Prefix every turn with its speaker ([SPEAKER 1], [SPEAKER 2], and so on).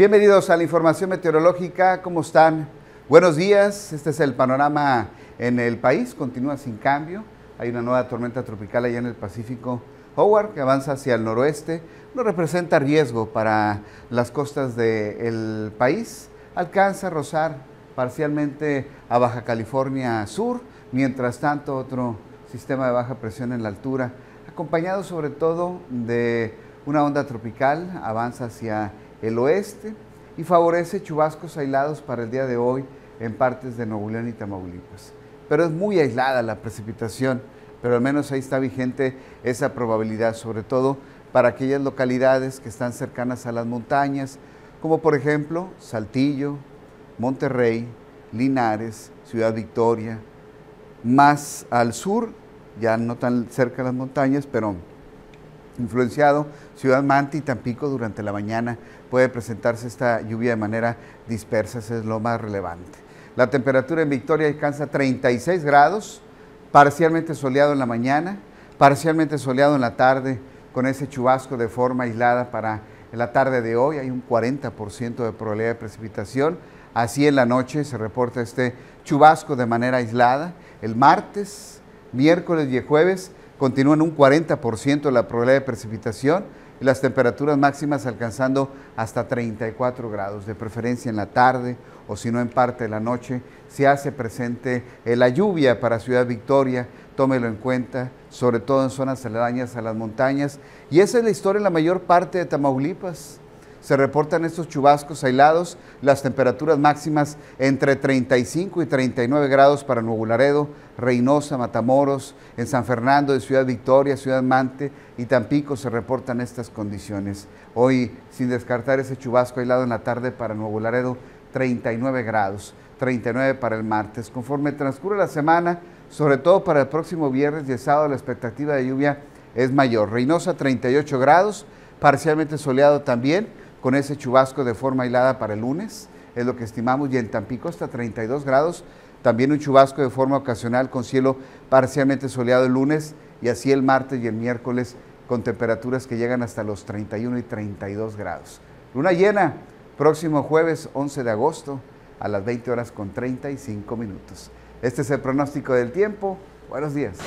[SPEAKER 1] Bienvenidos a la información meteorológica. ¿Cómo están? Buenos días. Este es el panorama en el país. Continúa sin cambio. Hay una nueva tormenta tropical allá en el Pacífico. Howard, que avanza hacia el noroeste, no representa riesgo para las costas del país. Alcanza a rozar parcialmente a Baja California Sur. Mientras tanto, otro sistema de baja presión en la altura, acompañado sobre todo de una onda tropical, avanza hacia el oeste y favorece chubascos aislados para el día de hoy en partes de Nuevo León y Tamaulipas. Pero es muy aislada la precipitación, pero al menos ahí está vigente esa probabilidad, sobre todo para aquellas localidades que están cercanas a las montañas, como por ejemplo Saltillo, Monterrey, Linares, Ciudad Victoria, más al sur, ya no tan cerca de las montañas, pero influenciado, Ciudad Manta y Tampico durante la mañana puede presentarse esta lluvia de manera dispersa, eso es lo más relevante. La temperatura en Victoria alcanza 36 grados, parcialmente soleado en la mañana, parcialmente soleado en la tarde, con ese chubasco de forma aislada para la tarde de hoy, hay un 40% de probabilidad de precipitación, así en la noche se reporta este chubasco de manera aislada, el martes, miércoles y jueves continúan un 40% la probabilidad de precipitación y las temperaturas máximas alcanzando hasta 34 grados, de preferencia en la tarde o si no en parte de la noche. Se hace presente eh, la lluvia para Ciudad Victoria, tómelo en cuenta, sobre todo en zonas aledañas a las montañas. Y esa es la historia en la mayor parte de Tamaulipas se reportan estos chubascos aislados, las temperaturas máximas entre 35 y 39 grados para Nuevo Laredo, Reynosa, Matamoros, en San Fernando de Ciudad Victoria, Ciudad Mante y Tampico se reportan estas condiciones. Hoy, sin descartar ese chubasco aislado en la tarde para Nuevo Laredo, 39 grados, 39 para el martes. Conforme transcurre la semana, sobre todo para el próximo viernes y el sábado, la expectativa de lluvia es mayor. Reynosa 38 grados, parcialmente soleado también, con ese chubasco de forma aislada para el lunes, es lo que estimamos, y en Tampico hasta 32 grados, también un chubasco de forma ocasional con cielo parcialmente soleado el lunes y así el martes y el miércoles con temperaturas que llegan hasta los 31 y 32 grados. Luna llena, próximo jueves 11 de agosto a las 20 horas con 35 minutos. Este es el pronóstico del tiempo. Buenos días.